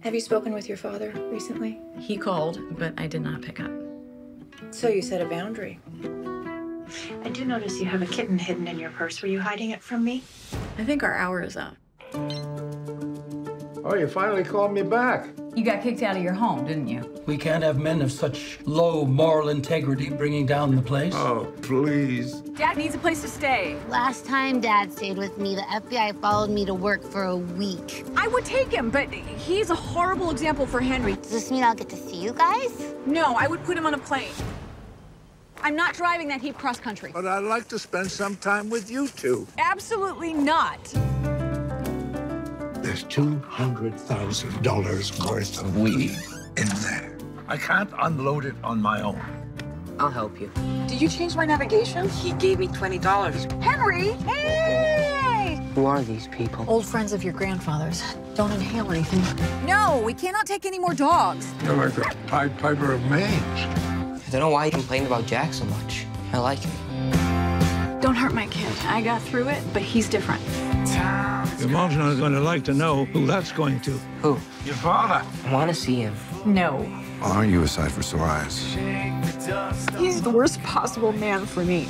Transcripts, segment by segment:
Have you spoken with your father recently? He called, but I did not pick up. So you set a boundary. I do notice you have a kitten hidden in your purse. Were you hiding it from me? I think our hour is up. Oh, you finally called me back. You got kicked out of your home, didn't you? We can't have men of such low moral integrity bringing down the place. Oh, please. Dad needs a place to stay. Last time Dad stayed with me, the FBI followed me to work for a week. I would take him, but he's a horrible example for Henry. Does this mean I'll get to see you guys? No, I would put him on a plane. I'm not driving that heap cross country. But I'd like to spend some time with you two. Absolutely not. There's $200,000 worth of weed in there. I can't unload it on my own. I'll help you. Did you change my navigation? He gave me $20. Henry! Hey! Who are these people? Old friends of your grandfather's. Don't inhale anything. No, we cannot take any more dogs. You're like the Pied Piper of Mange. I don't know why you complain about Jack so much. I like him. Don't hurt my kid. I got through it, but he's different. Your mom's not going to like to know who that's going to. Who? Your father. I want to see him. No. Well, aren't you a sight for sore eyes? He's the worst possible man for me.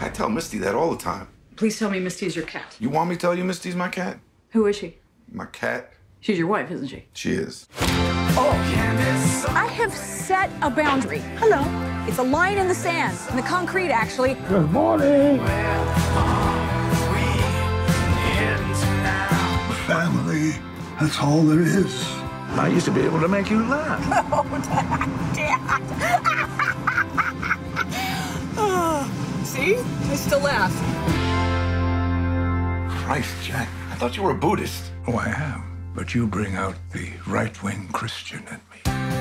I tell Misty that all the time. Please tell me Misty's your cat. You want me to tell you Misty's my cat? Who is she? My cat? She's your wife, isn't she? She is. Oh! I have set a boundary. Hello. It's a line in the sand, in the concrete, actually. Good morning. That's all there is. I used to be able to make you laugh. Oh, ah. See? I still laugh. Christ, Jack. I thought you were a Buddhist. Oh, I am. But you bring out the right wing Christian in me.